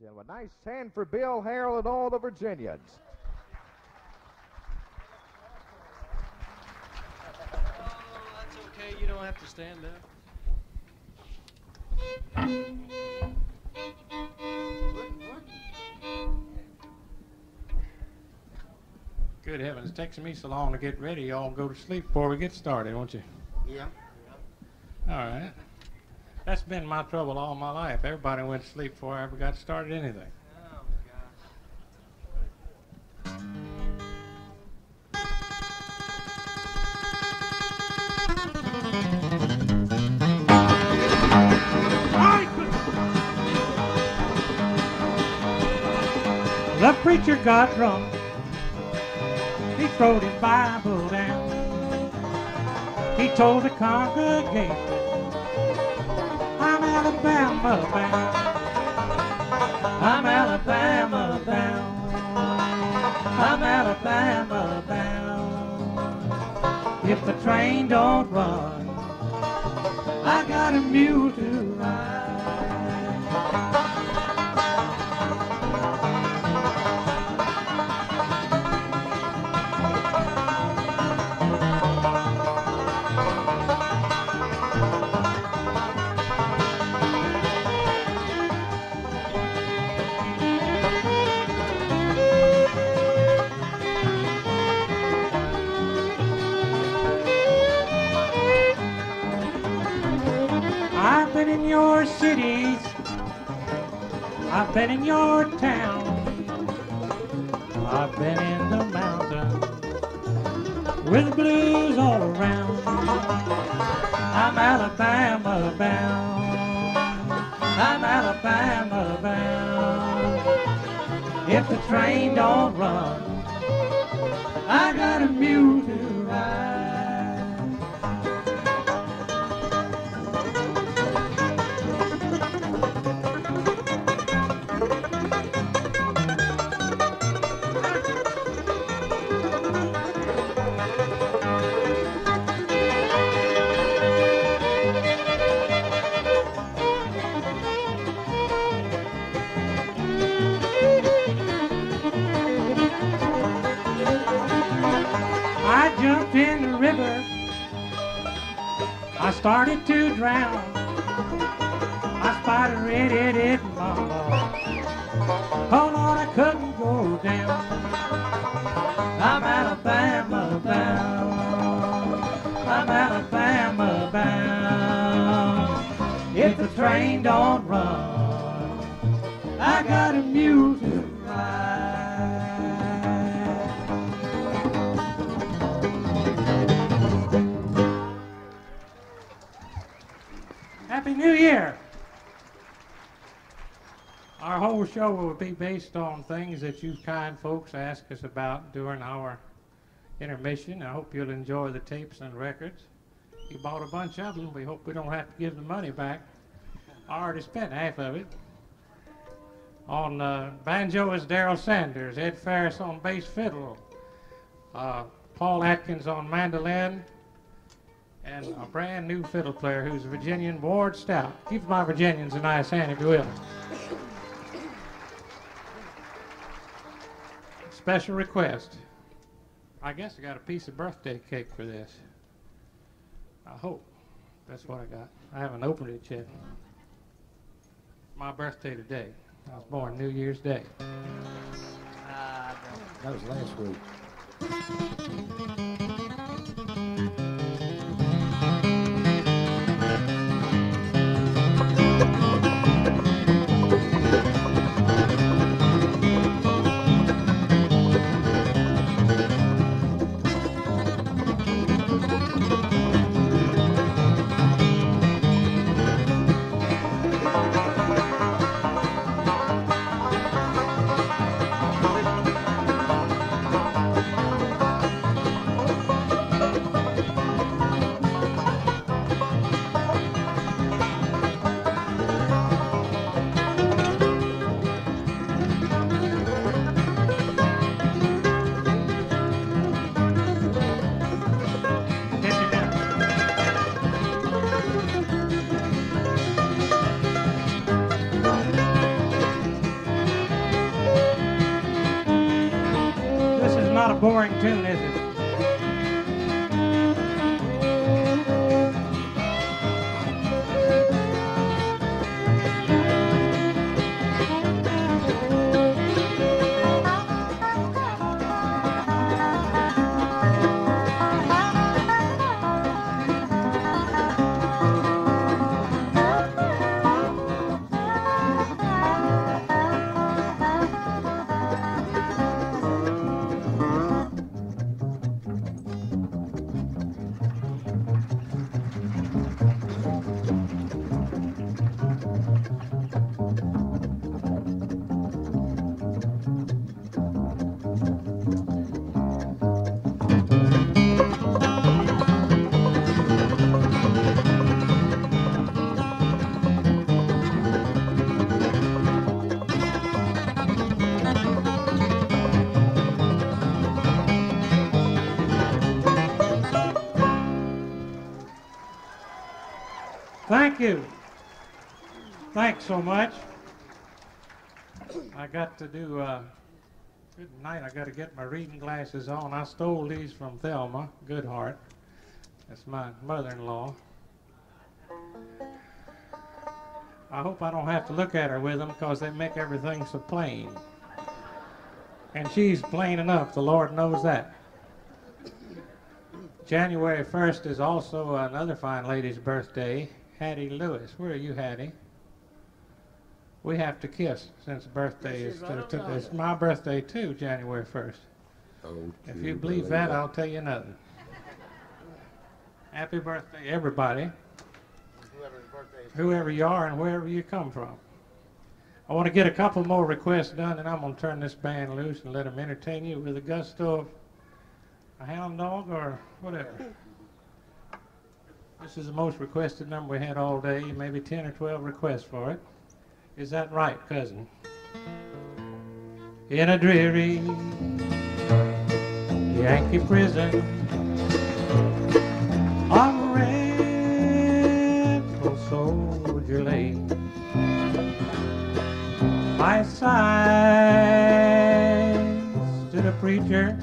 gentlemen. Nice hand for Bill Harrell and all the Virginians. Oh, That's okay. You don't have to stand up. Good heavens, it's taking me so long to get ready. Y'all go to sleep before we get started, won't you? Yeah. All right. That's been my trouble all my life. Everybody went to sleep before I ever got started anything. The preacher got drunk. He throwed his Bible down. He told the congregation, Alabama bound. I'm Alabama bound. I'm Alabama bound. If the train don't run, I got a mule to been in your town. I've been in the mountains with blues all around. I'm Alabama bound. I'm Alabama bound. If the train don't run, I got a mule jumped in the river. I started to drown. I spotted a red-headed mama. Oh Lord, I couldn't go down. I'm Alabama bound. I'm Alabama bound. If the train don't run, I got a mule Happy New Year! Our whole show will be based on things that you kind folks ask us about during our intermission. I hope you'll enjoy the tapes and records. You bought a bunch of them. We hope we don't have to give the money back. I already spent half of it. On uh, banjo is Darrell Sanders, Ed Ferris on bass fiddle, uh, Paul Adkins on mandolin, and a brand new fiddle player who's a Virginian, Ward Stout. Keep my Virginians a nice hand, if you will. Special request. I guess I got a piece of birthday cake for this. I hope. That's what I got. I haven't opened it yet. My birthday today. I was born New Year's Day. That was last week. Thank you. Thanks so much. I got to do, uh, good night. I got to get my reading glasses on. I stole these from Thelma Goodhart. That's my mother in law. I hope I don't have to look at her with them because they make everything so plain. And she's plain enough, the Lord knows that. January 1st is also another fine lady's birthday, Hattie Lewis. Where are you, Hattie? We have to kiss since birthday is She's right to, on it's my birthday too, January 1st. If you believe that, I'll tell you nothing. Happy birthday, everybody, Birthday whoever you are and wherever you come from. I want to get a couple more requests done, and I'm going to turn this band loose and let them entertain you with a gusto of a hound dog or whatever. This is the most requested number we had all day, maybe 10 or 12 requests for it. Is that right, cousin? In a dreary Yankee prison on rental soldier lay my side stood a preacher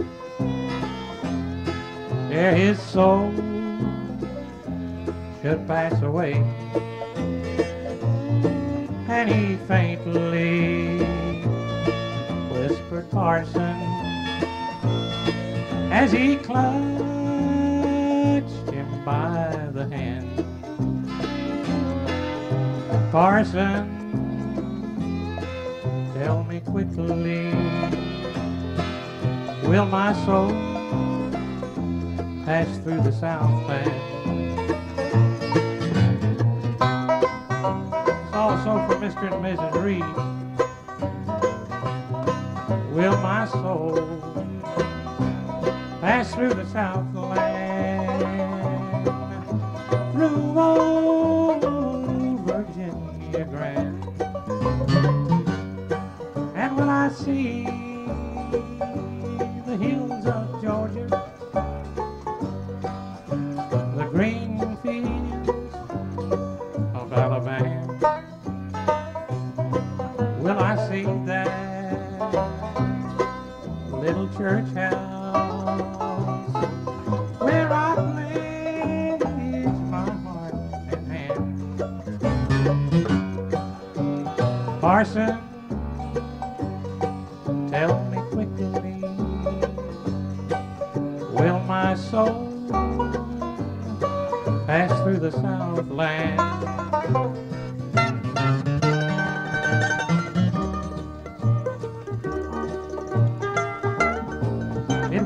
ere his soul should pass away and he faintly whispered parson as he clutched him by the hand. Parson, tell me quickly, will my soul pass through the? It's also for Mr. and Mrs. Reed. Will my soul pass through the Southland,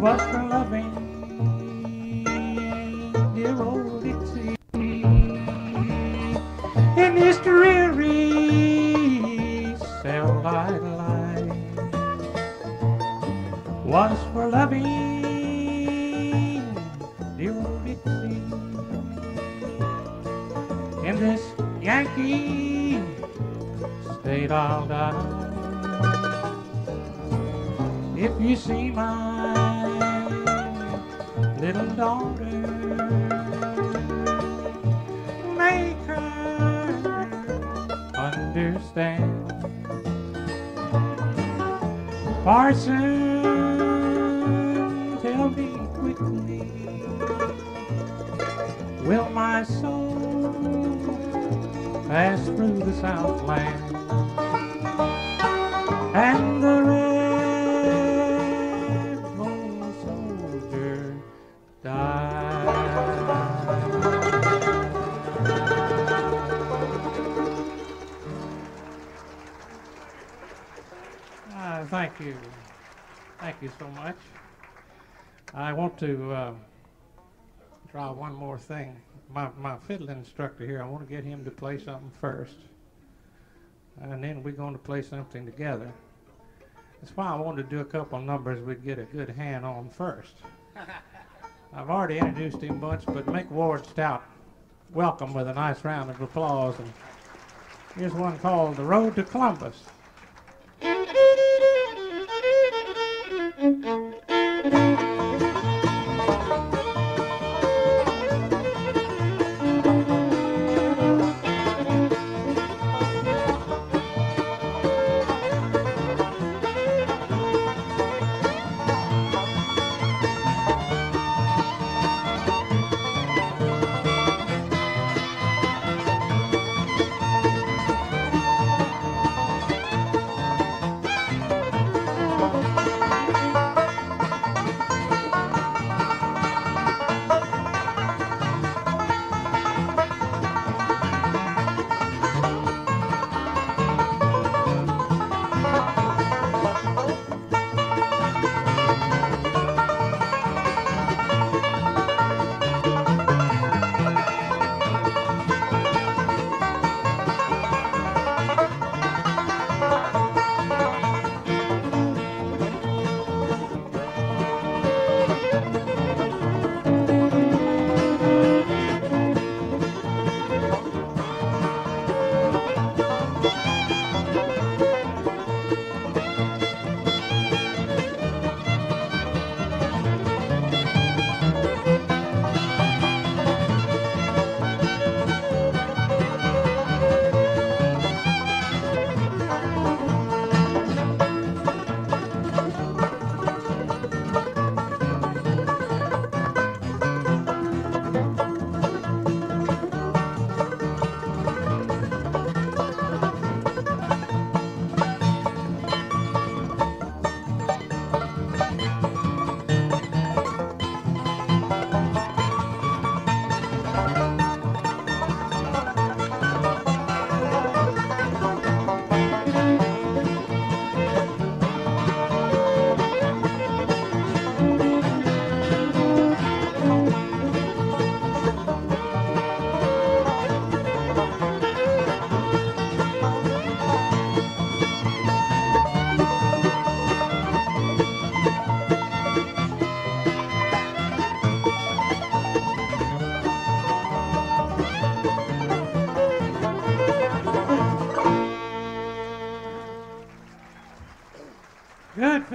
It Parson, will be quickly. Will my soul pass through the Southland Uh, thank you. Thank you so much. I want to uh, try one more thing. My, my fiddle instructor here, I want to get him to play something first. And then we're going to play something together. That's why I wanted to do a couple numbers we'd get a good hand on first. I've already introduced him bunch, but make Ward Stout welcome with a nice round of applause. And here's one called The Road to Columbus.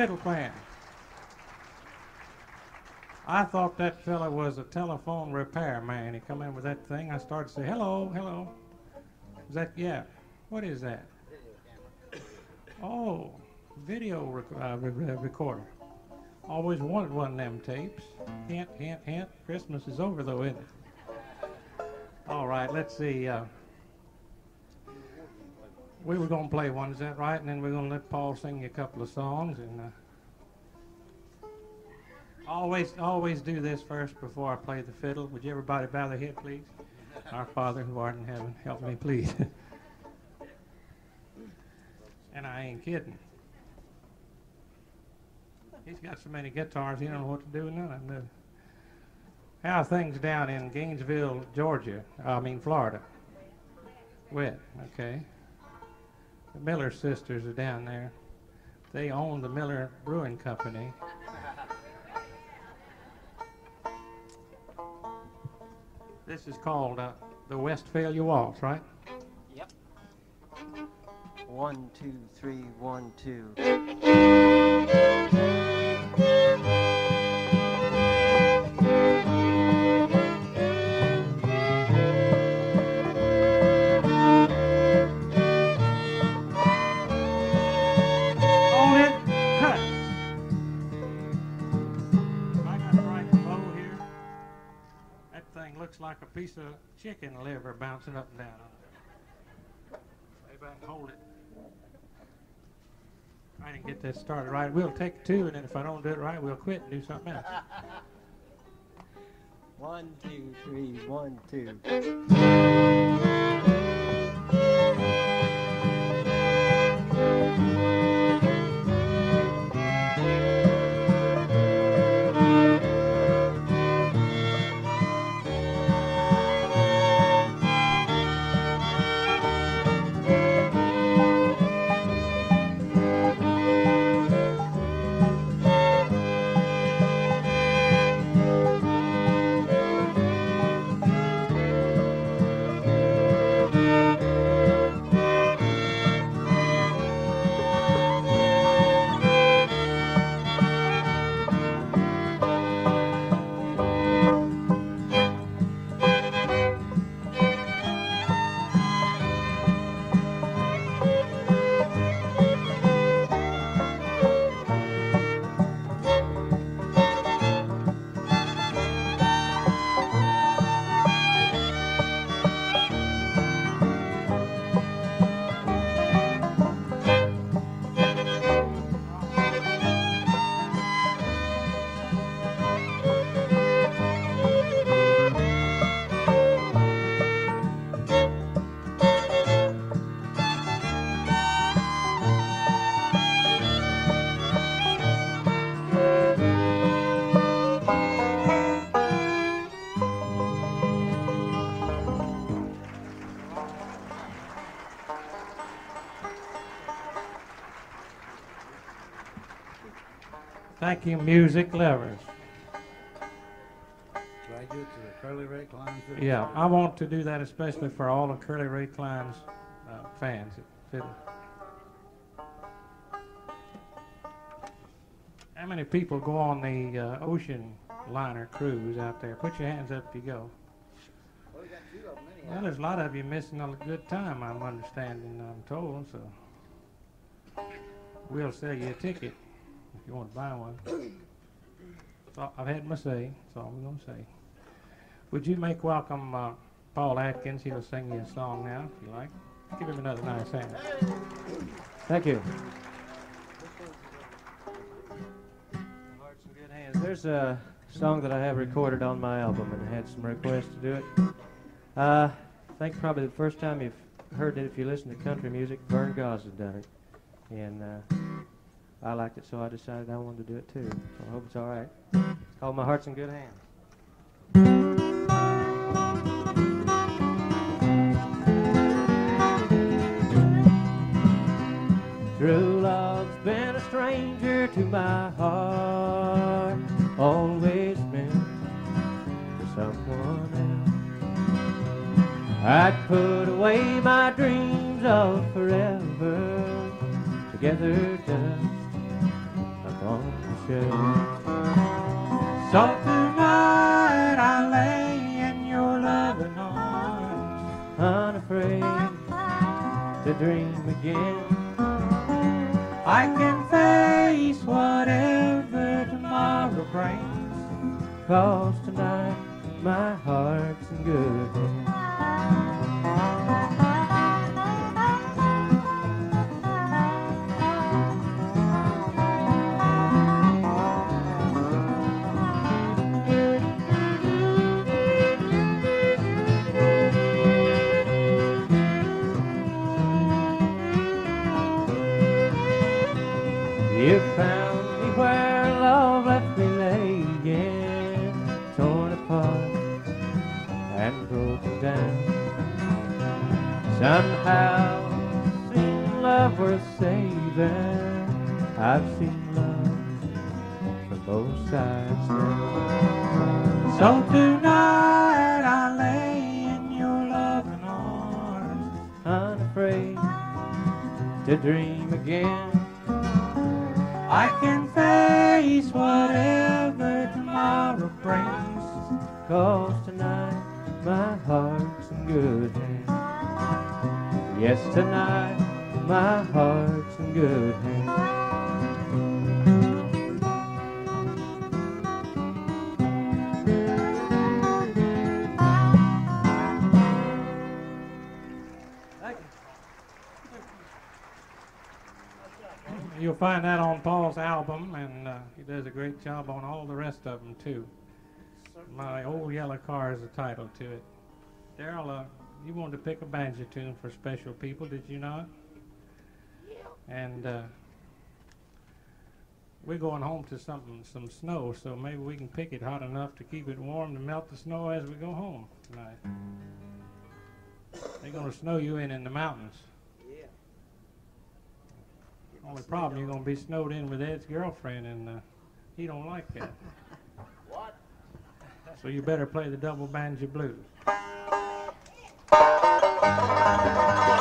Fiddle. I thought that fella was a telephone repair man. He come in with that thing. I started to say, hello, hello. Is that, yeah. What is that? Oh, video rec- uh, re- recorder. Always wanted one of them tapes. Hint, hint, hint. Christmas is over though, isn't it? All right, let's see. Uh, we were going to play one, is that right? And then we're going to let Paul sing you a couple of songs. And uh, always, always do this first before I play the fiddle. Would you everybody bow their head, please? Our Father who art in heaven, help me, please. and I ain't kidding. He's got so many guitars, he don't know what to do with none of them. How are things down in Gainesville, Georgia? I mean, Florida. Wet, okay. The Miller sisters are down there. They own the Miller Brewing Company. This is called uh, the Westphalia Waltz, right? Yep. One, two, three, one, two. Piece of chicken liver bouncing up and down. Can hold it. I didn't get this started right. We'll take two, and then if I don't do it right, we'll quit and do something else. One, two, three, one, two. Thank you, Music Lovers. Graduates of the Curly Ray Cline Yeah, I want to do that especially for all of Curly Ray Cline's uh, fans. How many people go on the uh, ocean liner cruise out there? Put your hands up if you go. Well, we got two of them anyhow. Well, there's a lot of you missing a good time, I'm understanding, I'm told, so. We'll sell you a ticket if you want to buy one. So I've had my say, that's all I'm gonna say. Would you make welcome, uh, Paul Adkins, he'll sing you a song now, if you like. Give him another nice hand. Thank you. There's a song that I have recorded on my album and had some requests to do it. Uh, I think probably the first time you've heard it, if you listen to country music, Vern Goss has done it. And uh, I liked it, so I decided I wanted to do it too. So I hope it's all right. It's called My Heart's in Good Hands. True love's been a stranger to my heart, always been for someone else. I'd put away my dreams of forever, together just upon. So tonight I lay in your loving arms. Unafraid to dream again. I can face whatever tomorrow brings. Cause tonight my heart's in good hands. Somehow, seen love worth saving. I've seen love from both sides now. So tonight I lay in your loving arms. Unafraid to dream again. I can face whatever tomorrow brings. Cause tonight my heart's in good hands. Yes, tonight my heart's in good hands. You'll find that on Paul's album, and uh, he does a great job on all the rest of them, too. My Old Yellow Car is the title to it. Darrell, uh, you wanted to pick a banjo tune for special people, did you not? Yeah. And uh, we're going home to something, some snow, so maybe we can pick it hot enough to keep it warm to melt the snow as we go home tonight. They're going to snow you in in the mountains. Yeah. Only problem, you're gonna be snowed in with Ed's girlfriend, and uh, he don't like that. What? So you better play the double banjo blues. Thank you.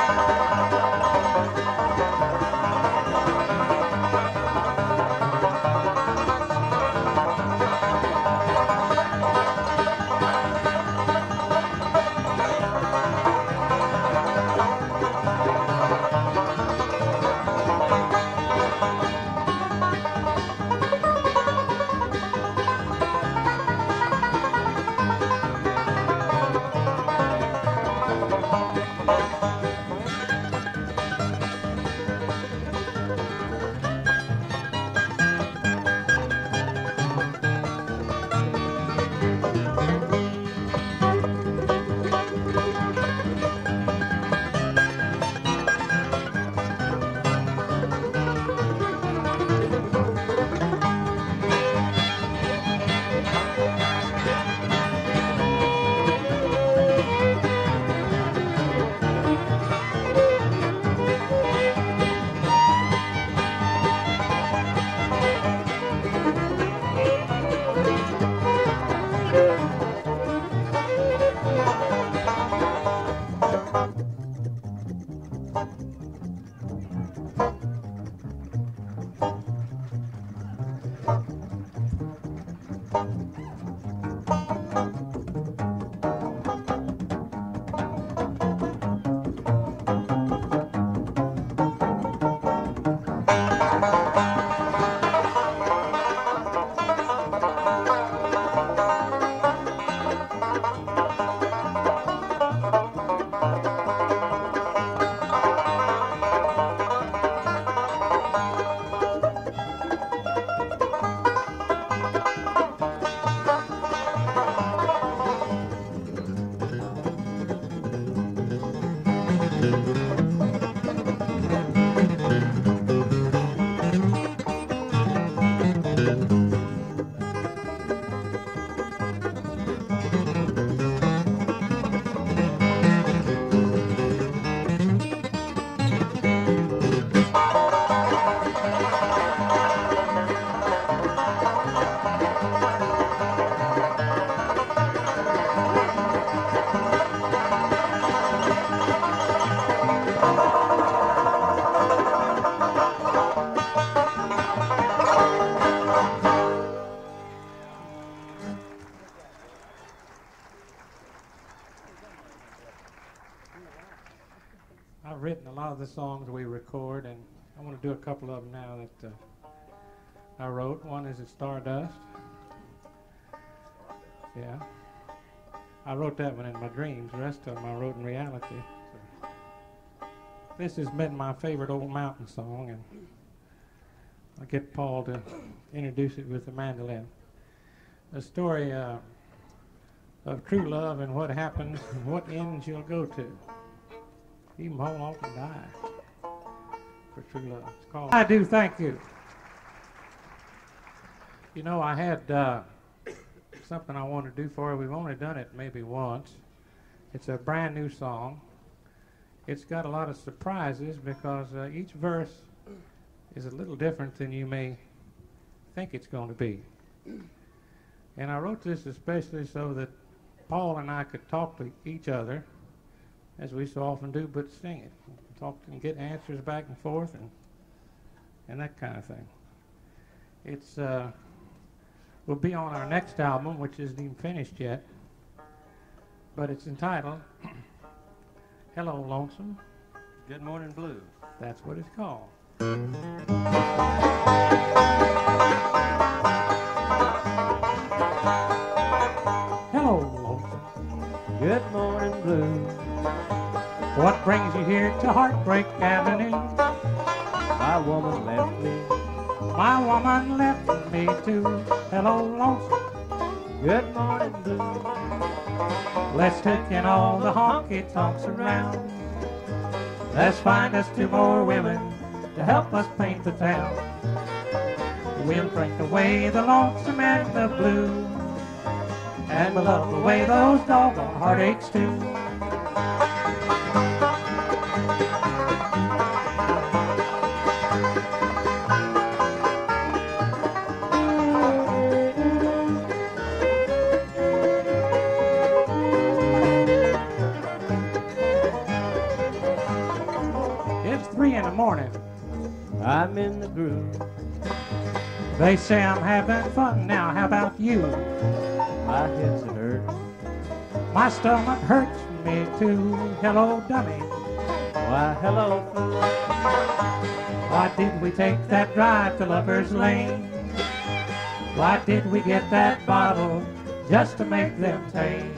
I've written a lot of the songs we record, and I want to do a couple of them now that uh, I wrote. One is Stardust. Yeah. I wrote that one in my dreams. The rest of them I wrote in reality. So. This has been my favorite old mountain song, and I'll get Paul to introduce it with the mandolin. A story uh, of true love and what happens and what ends you'll go to. Even haul off and die for true love. It's called I Do Thank You. You know, I had uh, something I want to do for you. We've only done it maybe once. It's a brand new song. It's got a lot of surprises because uh, each verse is a little different than you may think it's going to be. And I wrote this especially so that Paul and I could talk to each other as we so often do, but sing it, talk and get answers back and forth, and and that kind of thing. It's uh, will be on our next album, which isn't even finished yet, but it's entitled "Hello Lonesome." Good morning, Blue. That's what it's called. Here to Heartbreak Avenue? My woman left me. My woman left me too. Hello, lonesome. Good morning, blue. Let's take in all the honky tonks around. Let's find us two more women to help us paint the town. We'll drink away the lonesome and the blue. And we'll love away those doggone heartaches too. They say I'm having fun now. How about you? My head's hurt. My stomach hurts me too. Hello, dummy. Why, hello, fool. Why did we take that drive to Lover's Lane? Why did we get that bottle just to make them tame?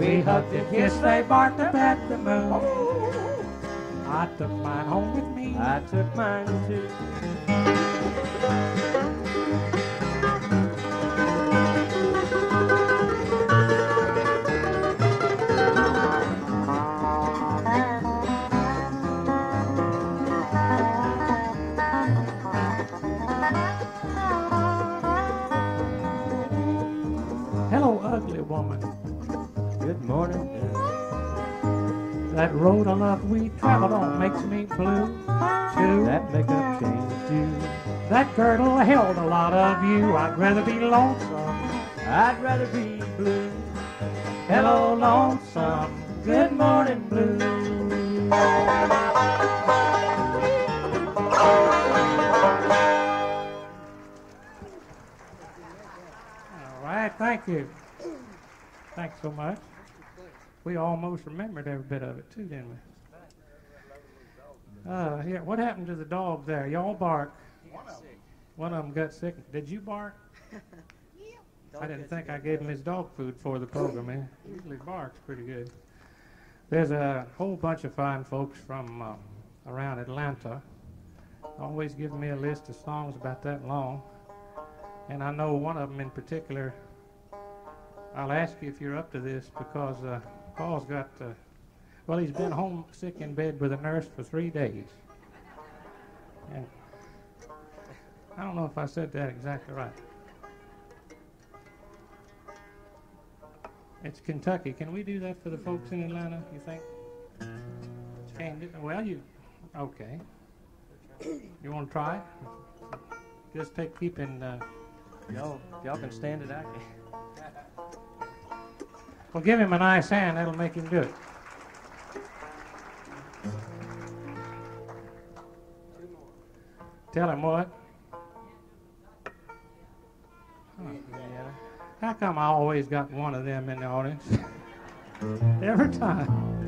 We hugged and kissed, they barked up at the moon. I took mine home with me. I took mine too. Hello, ugly woman. Good morning. That road of love we traveled on makes me blue, too. That makeup changed you. That girdle held a lot of you. I'd rather be lonesome. I'd rather be blue. Hello, lonesome. Good morning, blue. All right, thank you. Thanks so much. We almost remembered every bit of it too, didn't we? Uh, yeah. What happened to the dog there? Y'all bark. One of them got sick. Did you bark? I didn't think I gave him his dog food for the program. He usually barks pretty good. There's a whole bunch of fine folks from uh, around Atlanta. Always giving me a list of songs about that long. And I know one of them in particular. I'll ask you if you're up to this because uh, Paul's got, uh, well, he's been homesick in bed with a nurse for three days. And I don't know if I said that exactly right. It's Kentucky. Can we do that for the folks in Atlanta, you think? Can do, well, you, okay. You want to try? Just take keeping, uh, Y'all, y'all can stand it, can. well, give him a nice hand. That'll make him do it. Tell him what? How come I always got one of them in the audience? Every time.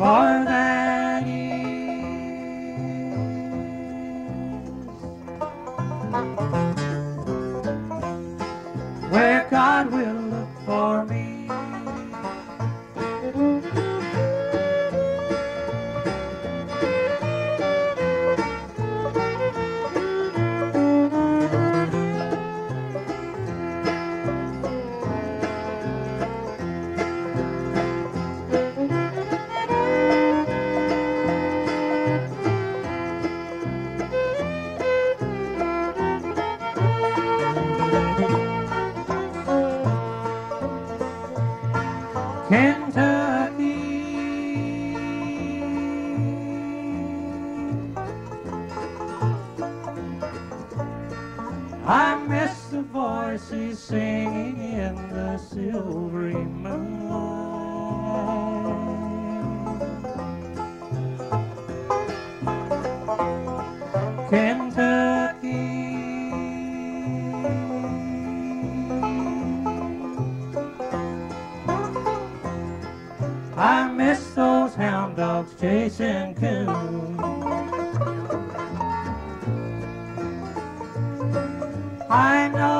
for the I know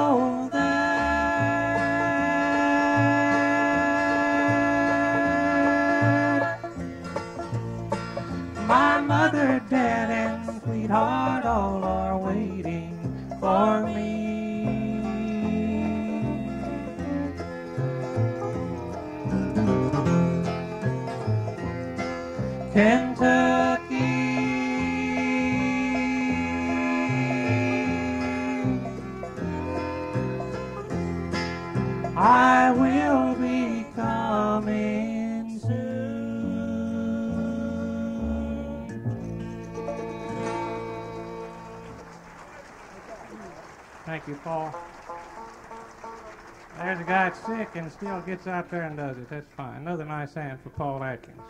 and still gets out there and does it. That's fine. Another nice hand for Paul Adkins.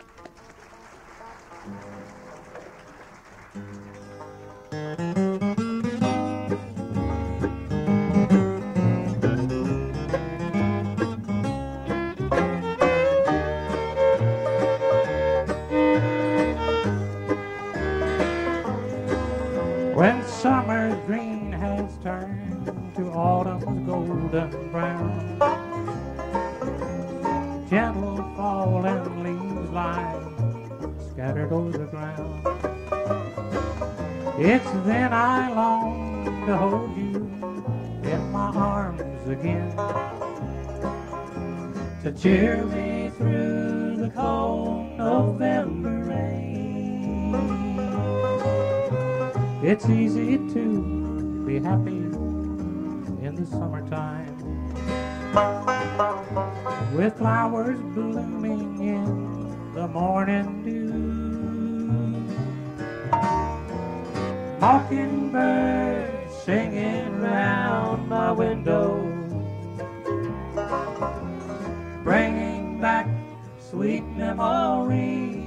When summer's green has turned to autumn's golden brown, gentle falling leaves lie scattered over the ground. It's then I long to hold you in my arms again to cheer me through the cold November rain. It's easy to be happy in the summertime with flowers blooming in the morning dew. Mockingbirds singing round my window, bringing back sweet memories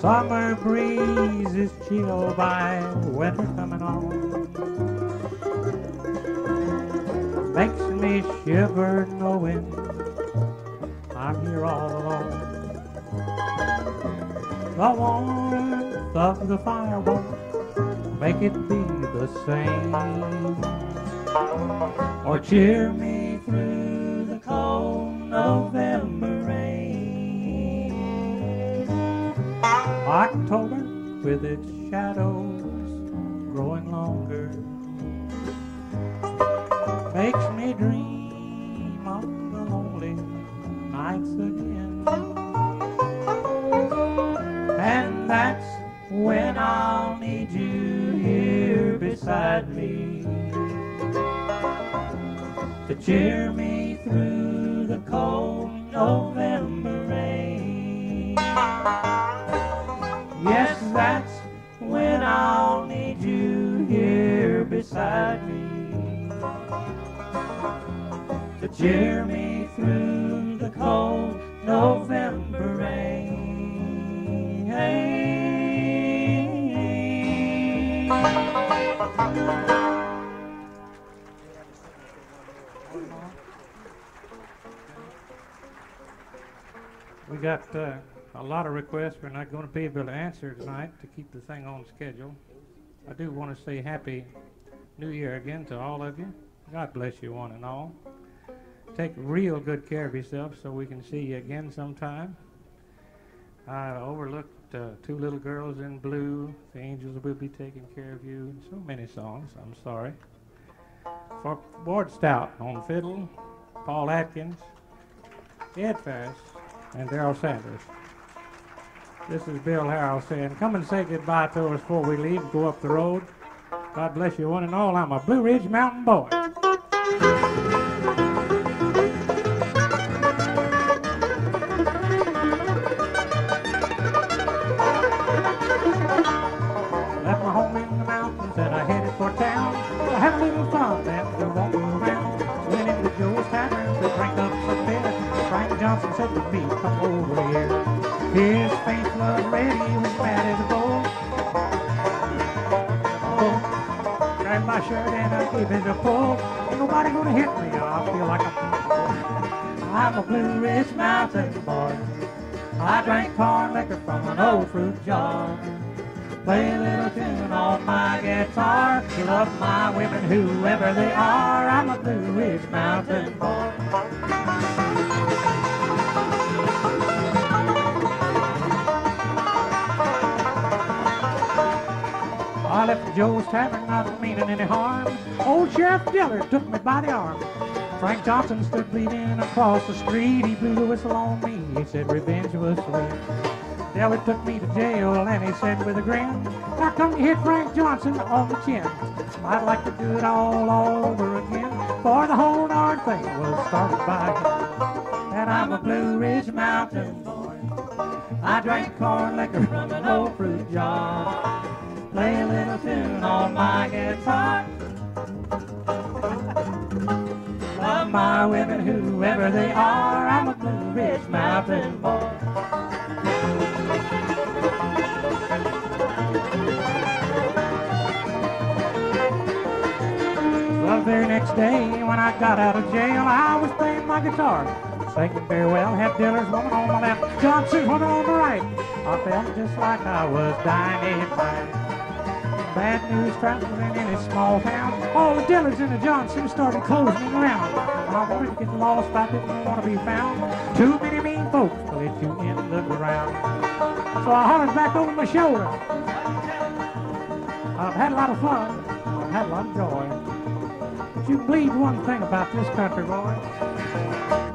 Summer breeze is chill by winter coming on. Makes me shiver knowing I'm here all alone. The warmth of the fire won't make it be the same. Or cheer me October with its shadows growing longer got uh, a lot of requests we're not going to be able to answer tonight to keep the thing on schedule. I do want to say Happy New Year again to all of you. God bless you one and all. take real good care of yourself so we can see you again sometime. I overlooked uh, two little girls in blue. The angels will be taking care of you. So many songs. I'm sorry. For Ward Stout on fiddle, Paul Adkins, Ed Ferris, and Darrell Sanders. This is Bill Harrell saying, Come and say goodbye to us before we leave and go up the road. God bless you one and all. I'm a Blue Ridge Mountain boy. To me, come over here. His face was he was mad as a bull. Oh, grabbed my shirt and I gave it a pull. Ain't nobody gonna hit me, I feel like a I'm a Blue Ridge Mountain boy. I drank corn liquor from an old fruit jar. Play a little tune on my guitar. Love my women, whoever they are. I'm a Blue Ridge Mountain boy. Left Joe's Tavern not meaning any harm. Old Sheriff Diller took me by the arm. Frank Johnson stood bleeding across the street. He blew the whistle on me. He said revenge was sweet. Diller took me to jail and he said with a grin, Now come you hit Frank Johnson on the chin. I'd like to do it all over again, for the whole darn thing was started by him. And I'm a Blue Ridge Mountain boy. I drank corn liquor from an old fruit jar. Play a little tune on my guitar. Love my women, whoever they are. I'm a Blue Ridge Mountain boy. The very next day, when I got out of jail, I was playing my guitar. Singing very well, had Diller's woman on my left, Johnson's woman on the right. I felt just like I was dying in. Bad news traveling in any small town. All the Dillers and the Johnsons started closing around. I wanted to get lost, but I didn't want to be found. Too many mean folks to let you in the ground. So I hollered back over my shoulder. I've had a lot of fun. I've had a lot of joy. But you believe one thing about this country, boy.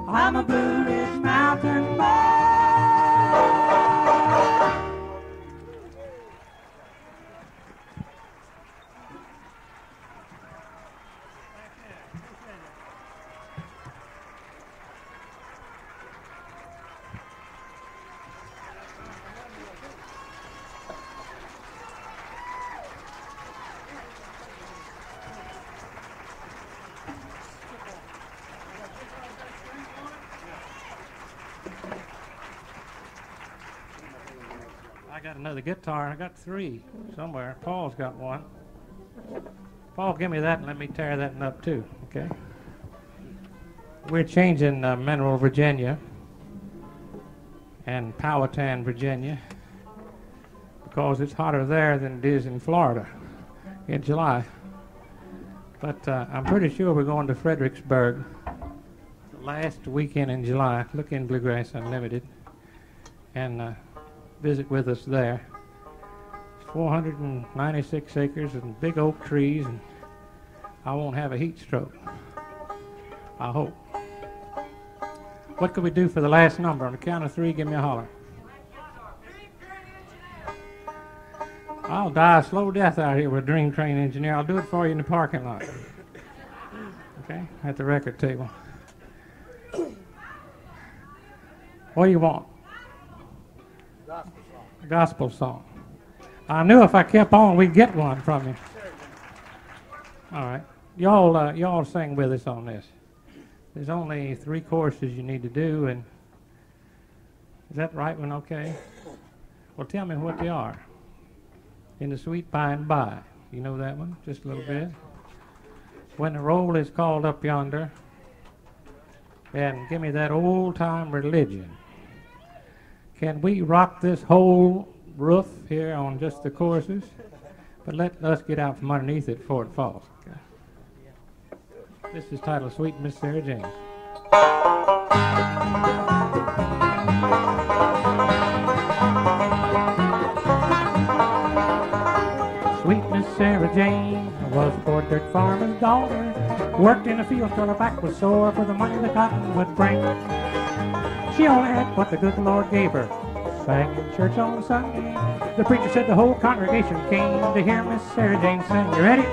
I'm a Blue Ridge Mountain boy. Another guitar. I got three somewhere. Paul's got one. Paul, give me that and let me tear that one up too, okay? We're changing uh, Mineral, Virginia and Powhatan, Virginia because it's hotter there than it is in Florida in July. But uh, I'm pretty sure we're going to Fredericksburg the last weekend in July. Look in Bluegrass Unlimited and uh, visit with us there. 496 acres and big oak trees, and I won't have a heat stroke. I hope. What could we do for the last number? On the count of three, give me a holler. I'll die a slow death out here with a Dream Train engineer. I'll do it for you in the parking lot. Okay? At the record table. What do you want? A gospel song. I knew if I kept on, we'd get one from you. All right. Y'all, uh, y'all sing with us on this. There's only three choruses you need to do, and is that right one okay? Well, tell me what they are. In the sweet by and by. You know that one? Just a little bit. When the roll is called up yonder, and give me that old time religion. Can we rock this whole roof here on just the choruses? But let us get out from underneath it before it falls. This is titled Sweet Miss Sarah Jane. Sweet Miss Sarah Jane was a poor dirt farmer's daughter. Worked in the fields till her back was sore for the money the cotton would bring. She only had what the good Lord gave her. Sang in church on Sunday. The preacher said the whole congregation came to hear Miss Sarah Jane sing. You ready?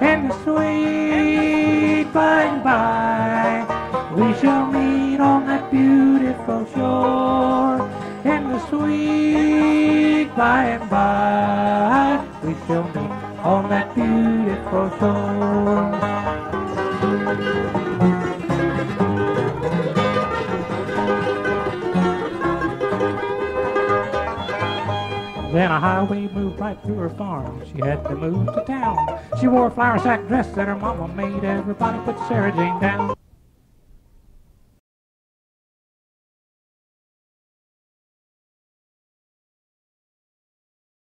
And the sweet by and by, we shall meet on that beautiful shore. And the sweet by and by, we shall meet on that beautiful shore. Then a highway moved right through her farm. She had to move to town. She wore a flour sack dress that her mama made. Everybody put Sarah Jane down.